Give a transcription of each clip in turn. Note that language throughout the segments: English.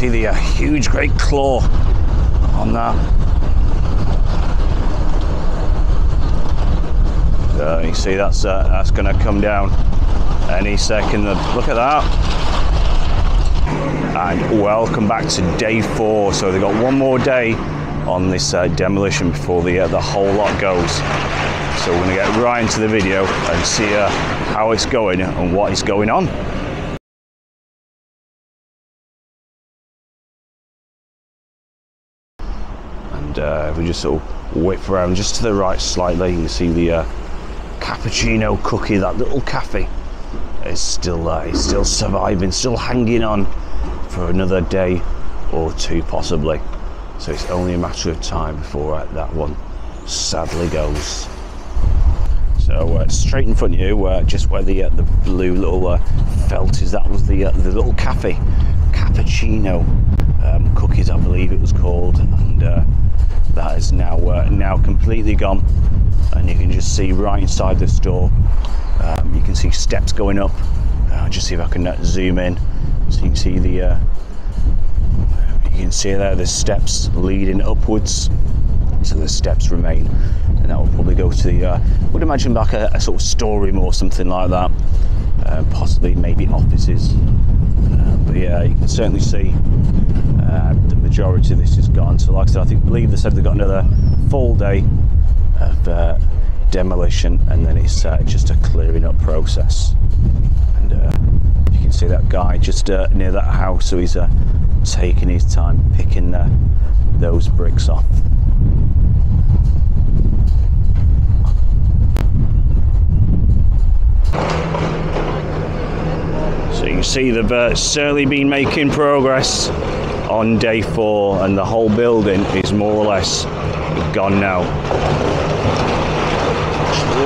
see the uh, huge, great claw on that. Uh, you see that's uh, that's going to come down any second. Look at that. And welcome back to day four. So they've got one more day on this uh, demolition before the uh, the whole lot goes. So we're going to get right into the video and see uh, how it's going and what is going on. And uh, if we just sort of whip around just to the right slightly, you can see the uh, cappuccino cookie, that little cafe is still uh, is still surviving, still hanging on for another day or two possibly. So it's only a matter of time before uh, that one sadly goes. So uh, straight in front of you, uh, just where the uh, the blue little uh, felt is, that was the the little cafe, cappuccino um, cookies, I believe it was called, and that is now now completely gone. And you can just see right inside the store. Um, you can see steps going up. I'll just see if I can zoom in, so you can see the. you can see there the steps leading upwards so the steps remain and that will probably go to the uh, would imagine like a, a, sort of storeroom or something like that uh, possibly maybe offices uh, but yeah you can certainly see uh, the majority of this is gone. So like I said I think believe they said they've got another full day of uh, demolition and then it's uh, just a clearing up process. And you can see that guy just near that house so he's taking his time picking those bricks off can see they've certainly been making progress on day four and the whole building is more or less gone now.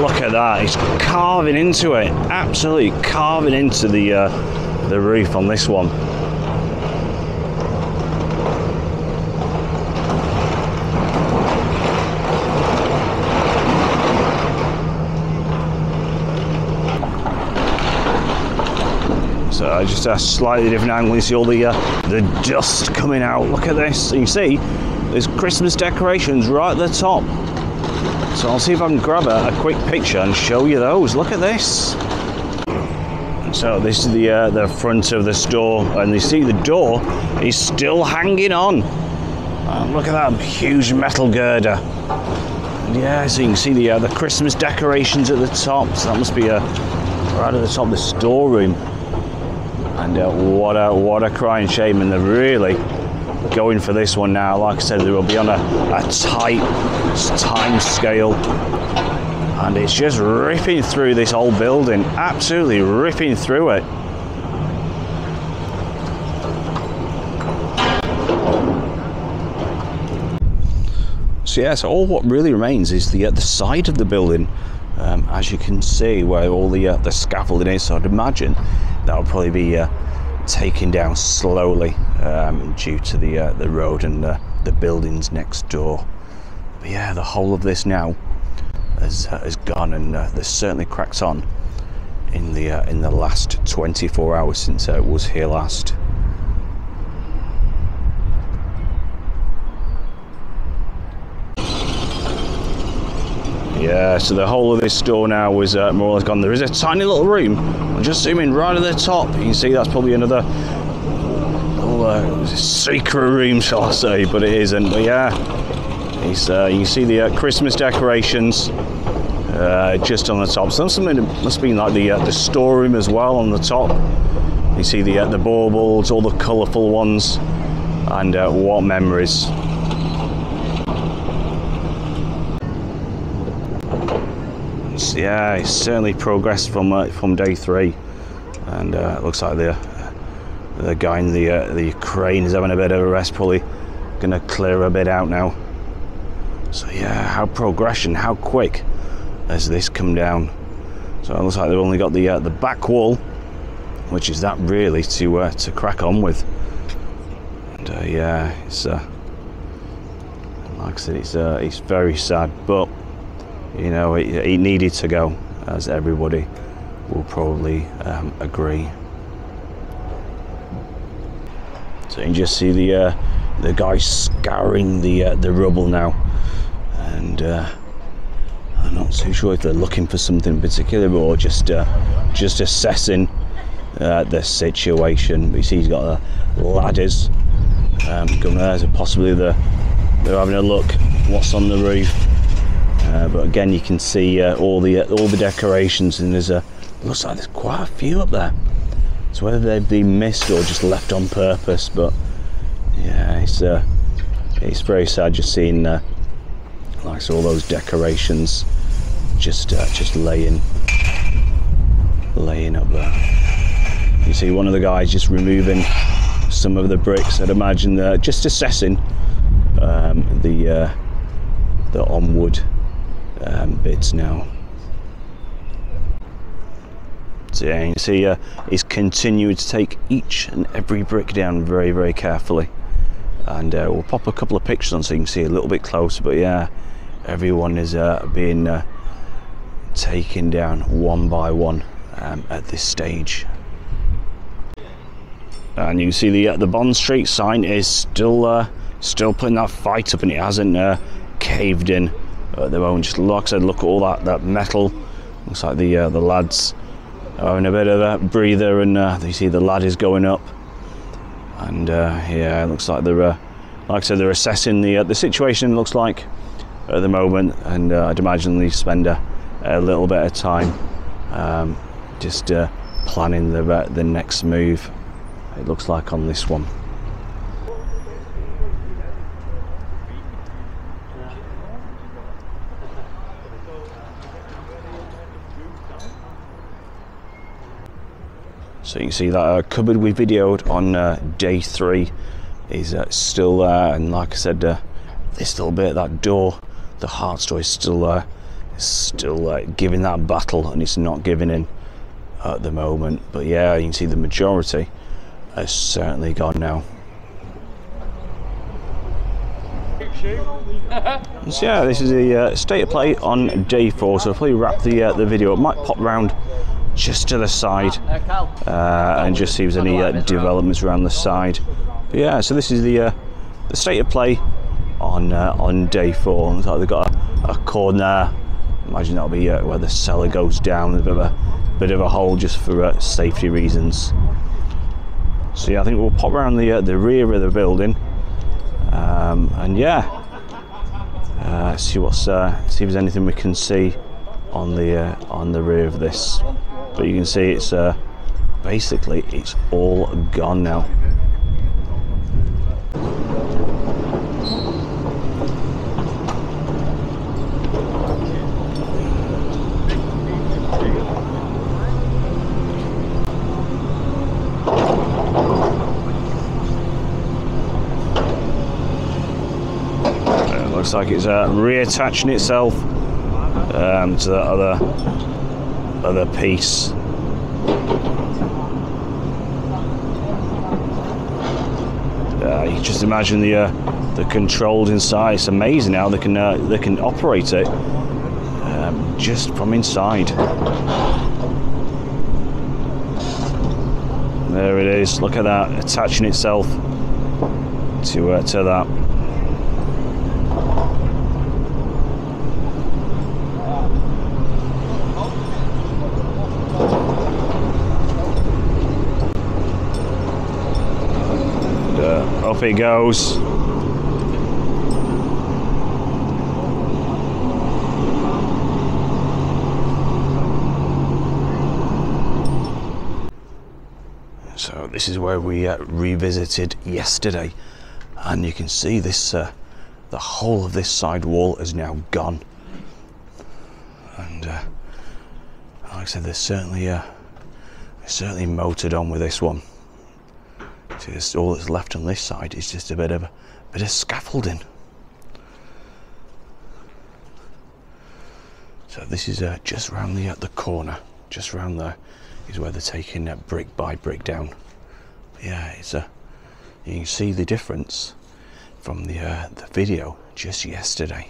Look at that, it's carving into it, absolutely carving into the, uh, the roof on this one. So just a slightly different angle. You see all the uh, the dust coming out. Look at this. You see, there's Christmas decorations right at the top. So I'll see if I can grab a, a quick picture and show you those. Look at this. So this is the uh, the front of the store, and you see the door is still hanging on. Uh, look at that huge metal girder. Yeah, so you can see the uh, the Christmas decorations at the top. So that must be a uh, right at the top of the storeroom and uh, what a what a crying shame. And they're really going for this one now. Like I said they will be on a, a tight time scale. And it's just ripping through this whole building. Absolutely ripping through it. So yeah so all what really remains is the uh, the side of the building um, as you can see where all the uh, the scaffolding is. So I'd imagine that'll probably be uh, taken down slowly um, due to the uh, the road and uh, the buildings next door. But yeah, the whole of this now has, uh, has gone, and uh, there's certainly cracks on in the uh, in the last 24 hours since it was here last. Yeah, so the whole of this store now was uh, more or less gone. There is a tiny little room. I'll just zoom in right at the top. You can see that's probably another little uh, secret room, shall I say, but it isn't. But yeah, it's, uh, you can see the uh, Christmas decorations uh, just on the top. So something must be like the uh, the storeroom as well on the top. You see the the baubles, all the colourful ones, and what memories. Yeah, it's certainly progressed from uh, from day three, and uh, it looks like the the guy in the uh, the crane is having a bit of a rest, probably to clear a bit out now. So yeah, how progression, how quick has this come down? So it looks like they've only got the uh, the back wall, which is that really to uh, to crack on with. And uh, yeah, it's like I said, it's it's very sad, but you know, he needed to go, as everybody will probably um, agree. So you can just see the uh, the guy scouring the uh, the rubble now, and uh, I'm not too sure if they're looking for something in particular or just uh, just assessing uh, the situation. But you see, he's got the ladders um, going there, so possibly the they're having a look what's on the roof. Uh, but again, you can see uh, all the uh, all the decorations, and there's a looks like there's quite a few up there. So whether they've been missed or just left on purpose, but yeah, it's uh, it's very sad just seeing uh, like all those decorations just just laying laying up there. You see one of the guys just removing some of the bricks. I'd imagine just assessing um, the uh, the onward um, bits now. So yeah, you can see uh, he's continuing to take each and every brick down very, very carefully. And uh, we'll pop a couple of pictures on so you can see a little bit closer. But yeah, everyone is uh, being uh, taken down one by one um, at this stage. And you can see the uh, the Bond Street sign is still uh, still putting that fight up, and it hasn't caved in at the moment. Just like I said, look at all that that metal. Looks like the the lads are having a bit of a breather and uh, you see the ladders going up and uh, yeah it looks like they're uh, like I said they're assessing the uh, the situation looks like at the moment and uh, I'd imagine they spend a, a, little bit of time um, just uh, planning the, the next move it looks like on this one So you can see that uh, cupboard we videoed on uh, day three is uh, still there, and like I said, uh, this little bit, that door, the Hartes store is still uh, still uh, giving that battle, and it's not giving in at the moment. But yeah, you can see the majority has certainly gone now. so yeah, this is the state of play on day four. So I'll probably wrap the the video. It might pop round just to the side uh, and just see if there's any uh, developments around the side. But yeah, so this is the uh, the state of play on uh, on day four. Looks like they've got a, a corner. Imagine that'll be uh, where the cellar goes down. A bit of a bit of a hole just for uh, safety reasons. So yeah, I think we'll pop around the the rear of the building, um, and yeah, see what's see if there's anything we can see on the on the rear of this but you can see it's uh, basically it's all gone now. Looks like it's uh, reattaching itself um, to that other other piece. Uh, you just imagine the uh, the controls inside. It's amazing how they can uh, they can operate it um, just from inside. There it is. Look at that attaching itself to uh, to that. Off goes. So this is where we uh, revisited yesterday. And you can see this uh, the whole of this side wall is now gone. And uh, like I said there's certainly uh, certainly motored on with this one is all that's left on this side is just a bit of a bit of scaffolding. So this is uh, just round the uh, the corner, just round there is where they're taking uh, brick by brick down. But yeah, it's a uh, you can see the difference from the uh, the video just yesterday.